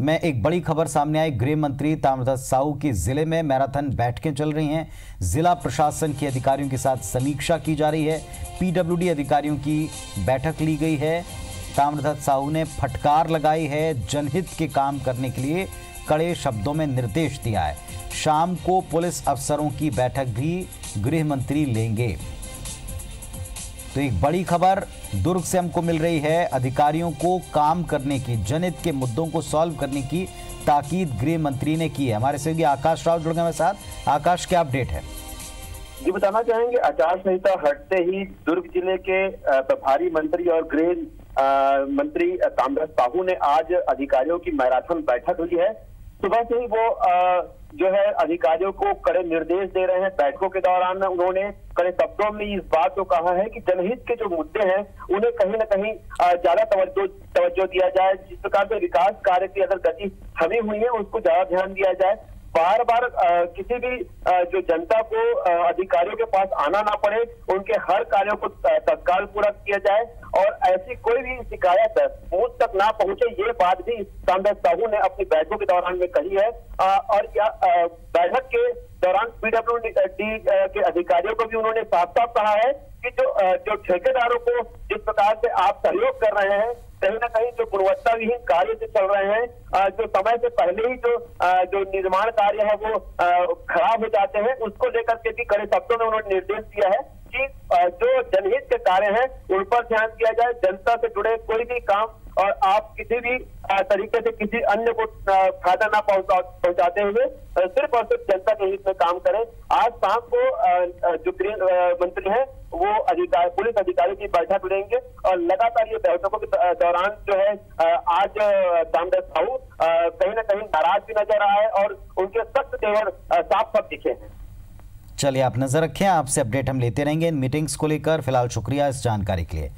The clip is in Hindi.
में एक बड़ी खबर सामने आई। गृह मंत्री ताम्रध्वज साहू की ज़िले में मैराथन बैठकें चल रही हैं। जिला प्रशासन के अधिकारियों के साथ समीक्षा की जा रही है। पीडब्ल्यूडी अधिकारियों की बैठक ली गई है। ताम्रध्वज साहू ने फटकार लगाई है जनहित के काम करने के लिए, कड़े शब्दों में निर्देश दिया है। शाम को पुलिस अफसरों की बैठक भी गृह मंत्री लेंगे। तो एक बड़ी खबर दुर्ग से हमको मिल रही है। अधिकारियों को काम करने की जनित के मुद्दों को सॉल्व करने की ताकीद गृह मंत्री ने की है। हमारे सहयोगी आकाश राव जुड़ गए हमारे साथ। आकाश, क्या अपडेट है? जी, बताना चाहेंगे, आचार संहिता हटते ही दुर्ग ज़िले के प्रभारी मंत्री और गृह मंत्री ताम्रध्वज साहू ने आज अधिकारियों की मैराथन बैठक हुई है। सुबह से ही वो जो है, अधिकारियों को कड़े निर्देश दे रहे हैं। बैठकों के दौरान उन्होंने कड़े शब्दों में इस बात को कहा है कि जनहित के जो मुद्दे हैं, उन्हें कहीं ना कहीं ज़्यादा तवज्जो तवज्जो दिया जाए। जिस प्रकार से विकास कार्य की अगर गति हमी हुई है, उसको ज़्यादा ध्यान दिया जाए। बार बार किसी भी जो जनता को अधिकारियों के पास आना ना पड़े, उनके हर कार्यों को तत्काल पूरा किया जाए और ऐसी कोई भी शिकायत मुझ तक ना पहुँचे, ये बात भी सांसद साहू ने अपनी बैठकों के दौरान में कही है। और या बैठक के दौरान पीडब्ल्यू डी के अधिकारियों को भी उन्होंने साफ़ साफ़ कहा है कि जो जो ठेकेदारों को जिस प्रकार से आप सहयोग कर रहे हैं कहीं ना कहीं जो गुणवत्ता विहीन कार्य जो चल रहे हैं जो समय से पहले ही जो जो निर्माण कार्य है वो खराब हो जाते हैं, उसको लेकर के भी कड़े शब्दों में उन्होंने निर्देश दिया है। कि जो जनहित के कार्य हैं, उन पर ध्यान दिया जाए, जनता से जुड़े कोई भी काम, और आप किसी भी तरीके से किसी अन्य को फ़ायदा ना पहुंचाते हुए सिर्फ़ और सिर्फ़ जनता के हित में काम करें। आज शाम को जो गृह मंत्री हैं, वो अधिकार, पुलिस अधिकारी की बैठक लेंगे, और लगातार ये बैठकों के दौरान जो है आज दामदास साहू कहीं ना कहीं नाराज़ भी नज़र आए, और उनके सख्त तेवर साफ़ साफ़ दिखे हैं। चलिए आप नज़र रखें, आपसे अपडेट हम लेते रहेंगे इन मीटिंग्स को लेकर। फ़िलहाल शुक्रिया इस जानकारी के लिए।